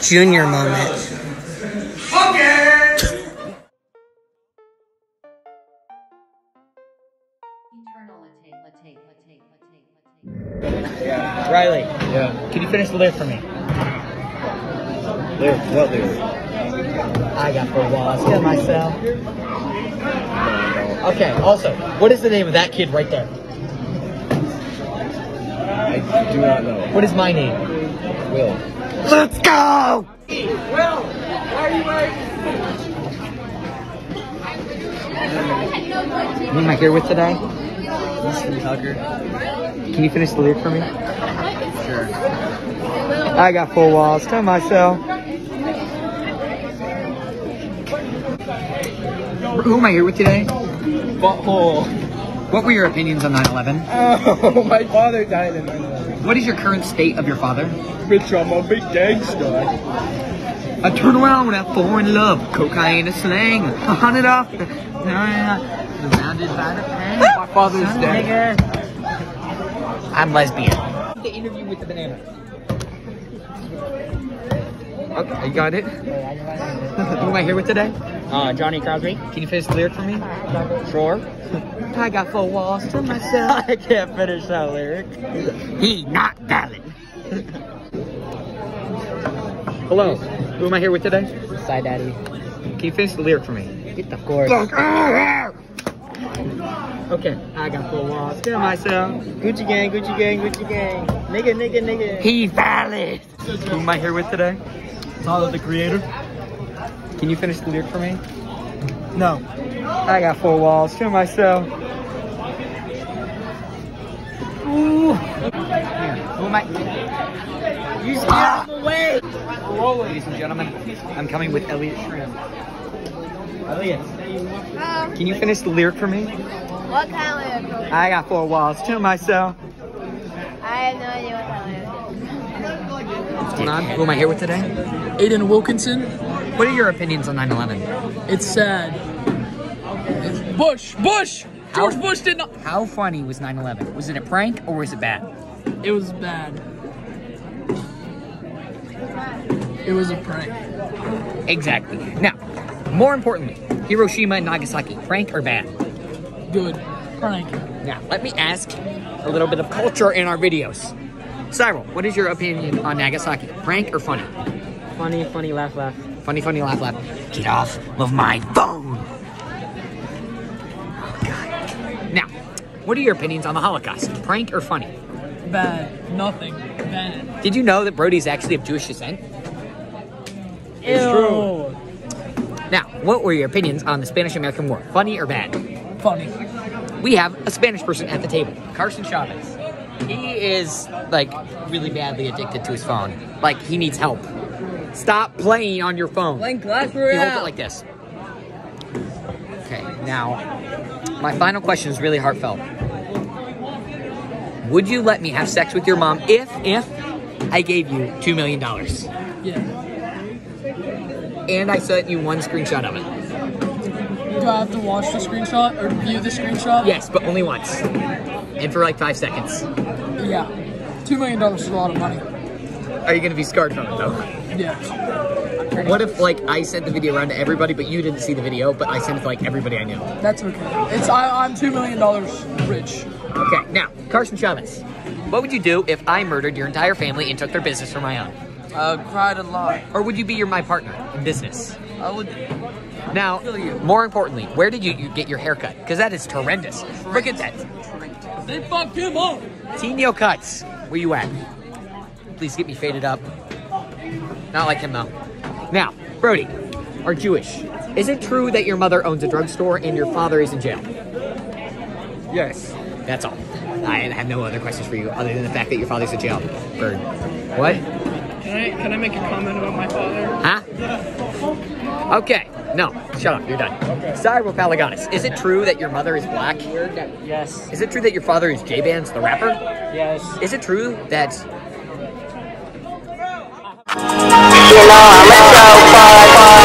Junior moment. Okay! Riley, Yeah. can you finish the lyric for me? Lyric, what lyric? I got four walls to myself. Okay, also, what is the name of that kid right there? I do not know. What is my name? Will. Let's go! Who am I here with today? Easton Tucker. Can you finish the lyric for me? Sure. I got four walls to myself. Who am I here with today? Butthole. What were your opinions on 9-11? Oh, my father died in 9-11. What is your current state of your father? Bitch, I'm a big gangster. I turn around when I fall in love. Cocaine is slang. A hundred off. Surrounded by the pain. Ah! My father's dead. I'm lesbian. The interview with the banana. Okay, you got it. Who am I here with today? Uh, Johnny Crosby. Can you finish the lyric for me? Sure. I got four walls to myself. I can't finish that lyric. He not valid. Hello. Who am I here with today? Side Daddy. Can you finish the lyric for me? Get the course. Okay. I got four walls to myself. Gucci gang, Gucci gang, Gucci gang. Nigga, nigga, nigga. He valid. Who am I here with today? Tyler, the creator? Can you finish the lyric for me? No. I got four walls to myself. Ooh. Here, who am I? You get out of the way! Ladies and gentlemen, I'm coming with Elliot Shrimp. Elliot, Um, can you finish the lyric for me? what kind of lyric? I got four walls to myself. I have no idea what kind of lyric. Hold on, who am I here with today? Aiden Wilkinson. What are your opinions on 9-11? It's sad. It's Bush. Bush. George How- Bush did not. How funny was 9-11? Was it a prank or was it bad? It was bad. It was a prank. Exactly. Now, more importantly, Hiroshima and Nagasaki, prank or bad? Good. Prank. Now, let me ask a little bit of culture in our videos. Cyril, what is your opinion on Nagasaki? Prank or funny? Funny, funny, laugh, laugh. Funny, funny, laugh, laugh. Get off of my phone! Oh, God. Now, what are your opinions on the Holocaust? Prank or funny? Bad. Nothing. Bad. Did you know that Brody's actually of Jewish descent? It's true. Now, what were your opinions on the Spanish American War? Funny or bad? Funny. we have a Spanish person at the table, Carson Chavez. He is like really badly addicted to his phone. Like he needs help. Stop playing on your phone. Playing Clash He holds it like this. Okay, now my final question is really heartfelt. Would you let me have sex with your mom if if I gave you two million dollars Yeah. and I sent you one screenshot of it? Do I have to watch the screenshot or view the screenshot? Yes, but only once, and for like five seconds. Yeah. Two million dollars is a lot of money. Are you gonna be scarred from it though? Yeah. What if like I sent the video around to everybody, but you didn't see the video, but I sent it to like everybody I knew? That's okay. It's I, I'm two million dollars rich. Okay, now Carson Chavez, what would you do if I murdered your entire family and took their business for my own? I cried a lot. Or would you be your my partner in business? I would. Now, more importantly, where did you, you get your haircut? Because that is horrendous. Look at that. They fucked him up. Tino cuts. Where you at? Please get me faded up. Not like him though. Now, Brody, are Jewish. Is it true that your mother owns a drugstore and your father is in jail? Yes. That's all. I have no other questions for you other than the fact that your father's in jail. Bird. What? Can I can I make a comment about my father? Huh? Okay. No. Shut up. You're done. Okay. Cyril Palaganis. Is it true that your mother is black? Yes. Is it true that your father is J Bands, the rapper? Yes. Is it true that You know I'm a dope boy, boy.